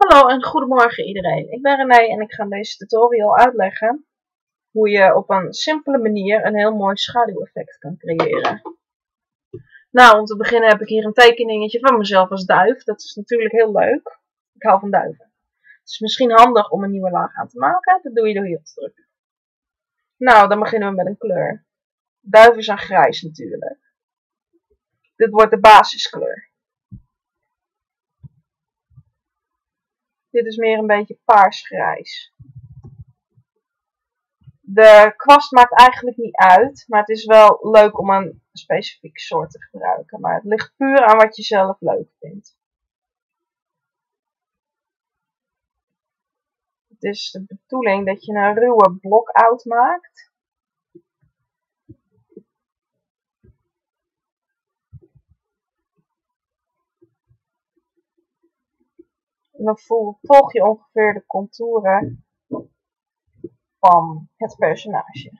Hallo en goedemorgen iedereen. Ik ben René en ik ga in deze tutorial uitleggen hoe je op een simpele manier een heel mooi schaduweffect kan creëren. Nou, om te beginnen heb ik hier een tekeningetje van mezelf als duif. Dat is natuurlijk heel leuk. Ik hou van duiven. Het is misschien handig om een nieuwe laag aan te maken. Dat doe je door hier te drukken. Nou, dan beginnen we met een kleur. Duiven zijn grijs natuurlijk. Dit wordt de basiskleur. Dit is meer een beetje paarsgrijs. De kwast maakt eigenlijk niet uit, maar het is wel leuk om een specifieke soort te gebruiken. Maar het ligt puur aan wat je zelf leuk vindt. Het is de bedoeling dat je een ruwe blokout maakt. En dan volg je ongeveer de contouren van het personage.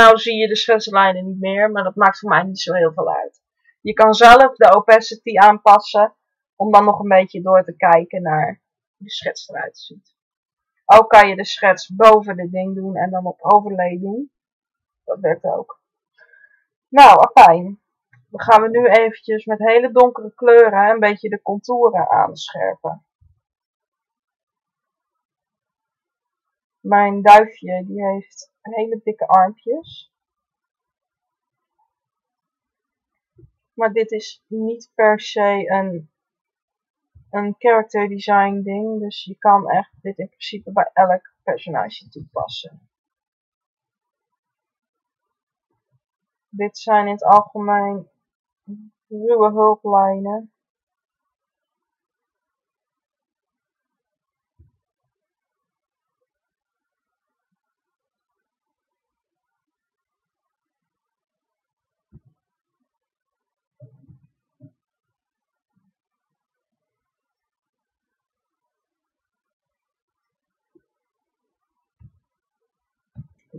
Nou zie je de schetslijnen niet meer, maar dat maakt voor mij niet zo heel veel uit. Je kan zelf de opacity aanpassen om dan nog een beetje door te kijken naar hoe de schets eruit ziet. Ook kan je de schets boven dit ding doen en dan op overlay doen. Dat werkt ook. Nou, fijn. Dan gaan we nu eventjes met hele donkere kleuren een beetje de contouren aanscherpen. Mijn duifje die heeft hele dikke armpjes. Maar dit is niet per se een, een character design ding. Dus je kan echt dit in principe bij elk personage toepassen. Dit zijn in het algemeen ruwe hulplijnen.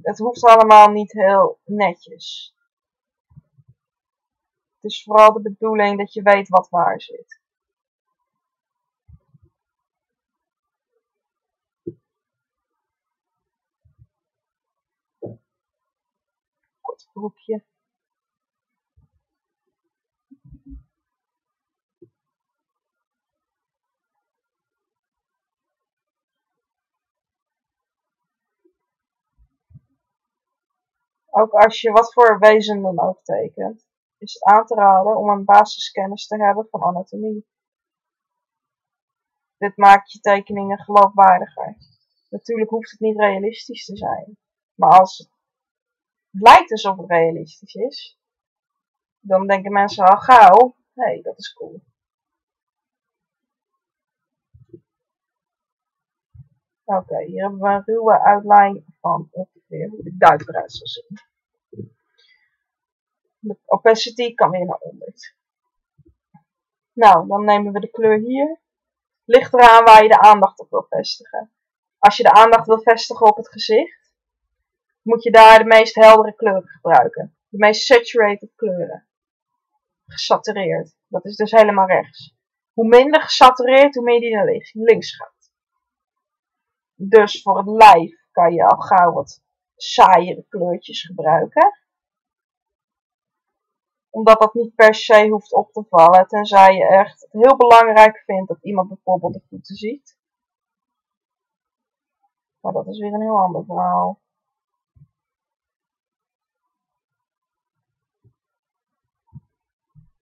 Het hoeft allemaal niet heel netjes. Het is vooral de bedoeling dat je weet wat waar zit. Kort. Ook als je wat voor wezen dan ook tekent, is het aan te raden om een basiskennis te hebben van anatomie. Dit maakt je tekeningen geloofwaardiger. Natuurlijk hoeft het niet realistisch te zijn, maar als het lijkt alsof het realistisch is, dan denken mensen al gauw, hé, hey, dat is cool. Oké, hier hebben we een ruwe outline van ongeveer hoe de duik eruit zal zien. De opacity kan weer naar onder. Nou, dan nemen we de kleur hier. Ligt eraan waar je de aandacht op wil vestigen. Als je de aandacht wil vestigen op het gezicht, moet je daar de meest heldere kleuren gebruiken. De meest saturated kleuren. Gesatureerd. Dat is dus helemaal rechts. Hoe minder gesatureerd, hoe meer die naar links gaat. Dus voor het lijf kan je al gauw wat saaiere kleurtjes gebruiken. Omdat dat niet per se hoeft op te vallen, tenzij je echt heel belangrijk vindt dat iemand bijvoorbeeld de voeten ziet. Maar dat is weer een heel ander verhaal.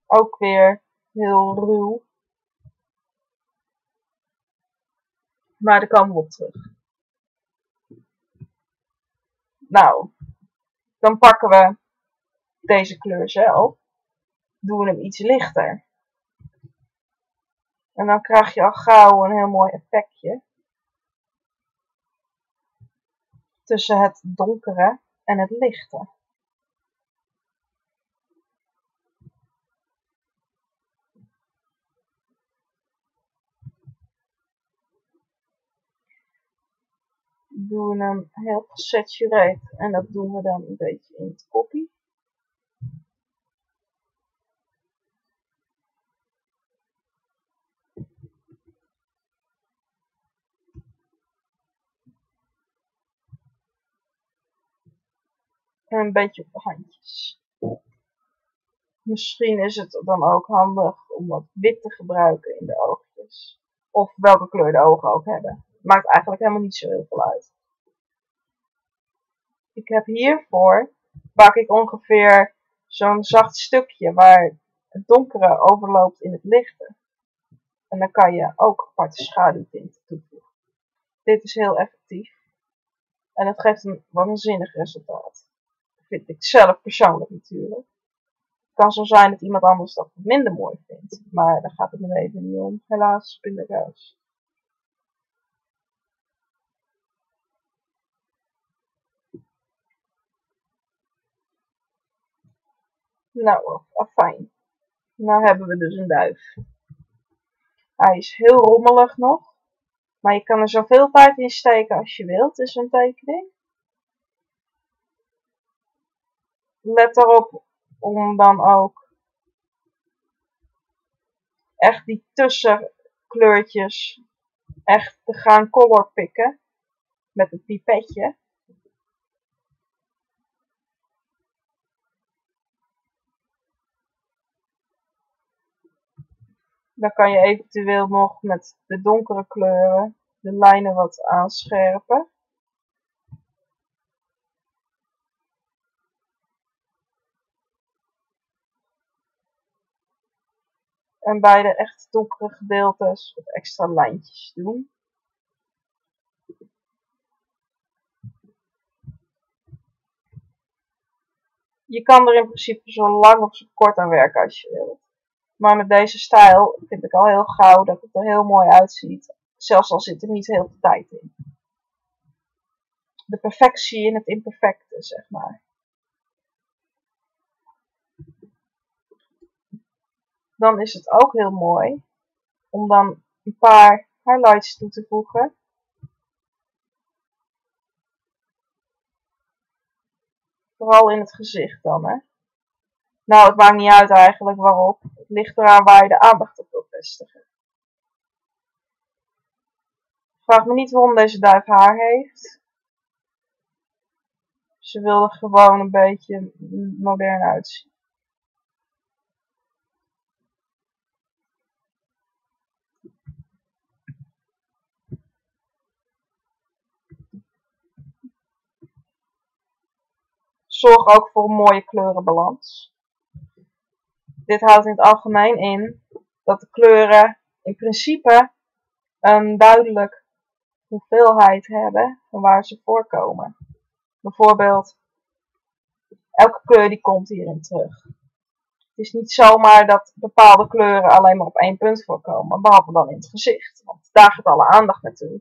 Ook weer heel ruw. Maar daar komen we op terug. Nou, dan pakken we deze kleur zelf. Doen we hem iets lichter. En dan krijg je al gauw een heel mooi effectje. Tussen het donkere en het lichte. Doen hem heel gesatureerd en dat doen we dan een beetje in het koppie. En een beetje op de handjes. Misschien is het dan ook handig om wat wit te gebruiken in de oogjes. Of welke kleur de ogen ook hebben. Maakt eigenlijk helemaal niet zo heel veel uit. Ik heb hiervoor, pak ik ongeveer zo'n zacht stukje waar het donkere overloopt in het lichte. En dan kan je ook aparte schaduwtinten toevoegen. Dit is heel effectief. En het geeft een waanzinnig resultaat. Dat vind ik zelf persoonlijk natuurlijk. Het kan zo zijn dat iemand anders dat minder mooi vindt. Maar daar gaat het me even niet om. Helaas, pindakaas. Nou, fijn. Nou hebben we dus een duif. Hij is heel rommelig nog. Maar je kan er zoveel tijd in steken als je wilt in zo'n tekening. Let erop om dan ook echt die tussenkleurtjes echt te gaan color pikken met het pipetje. Dan kan je eventueel nog met de donkere kleuren de lijnen wat aanscherpen. En bij de echt donkere gedeeltes wat extra lijntjes doen. Je kan er in principe zo lang of zo kort aan werken als je wilt. Maar met deze stijl vind ik al heel gauw dat het er heel mooi uitziet. Zelfs al zit er niet heel veel tijd in. De perfectie in het imperfecte, zeg maar. Dan is het ook heel mooi om dan een paar highlights toe te voegen. Vooral in het gezicht dan, hè. Nou, het maakt niet uit eigenlijk waarop. Het ligt eraan waar je de aandacht op wilt vestigen. Vraag me niet waarom deze duif haar heeft. Ze wilde gewoon een beetje modern uitzien. Zorg ook voor een mooie kleurenbalans. Dit houdt in het algemeen in dat de kleuren in principe een duidelijk hoeveelheid hebben van waar ze voorkomen. Bijvoorbeeld, elke kleur die komt hierin terug. Het is niet zomaar dat bepaalde kleuren alleen maar op één punt voorkomen, behalve dan in het gezicht, want daar gaat alle aandacht naartoe.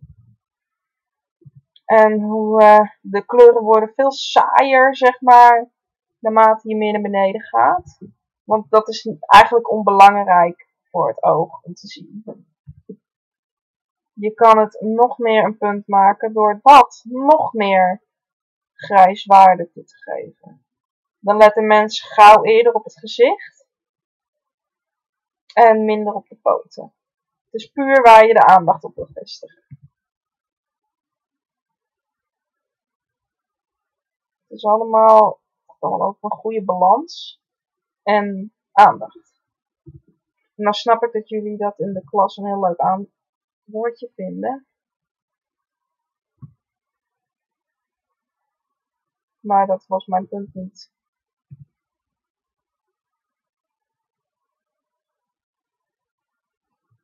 En hoe, uh, de kleuren worden veel saaier, zeg maar, naarmate je meer naar beneden gaat. Want dat is eigenlijk onbelangrijk voor het oog om te zien. Je kan het nog meer een punt maken door wat nog meer grijswaarde toe te geven. Dan letten mensen gauw eerder op het gezicht en minder op de poten. Het is puur waar je de aandacht op wil vestigen. Het is allemaal, allemaal ook een goede balans en aandacht. Nou snap ik dat jullie dat in de klas een heel leuk aan woordje vinden. Maar dat was mijn punt niet.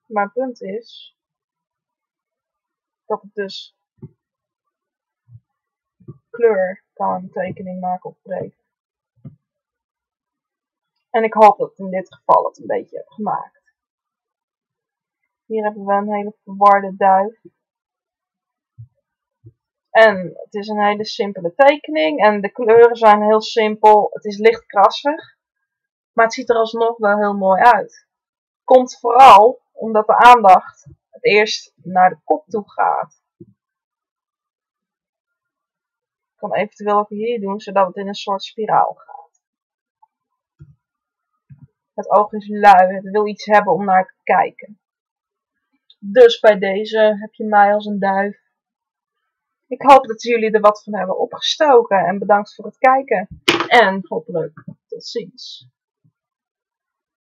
Mijn punt is dat het dus kleur kan tekening maken of breken. En ik hoop dat in dit geval het een beetje heb gemaakt. Hier hebben we een hele verwarde duif. En het is een hele simpele tekening. En de kleuren zijn heel simpel. Het is licht krassig. Maar het ziet er alsnog wel heel mooi uit. Komt vooral omdat de aandacht het eerst naar de kop toe gaat. kan eventueel ook hier doen, zodat het in een soort spiraal gaat. Het oog is lui, het wil iets hebben om naar te kijken. Dus bij deze heb je mij als een duif. Ik hoop dat jullie er wat van hebben opgestoken en bedankt voor het kijken. En hopelijk tot ziens.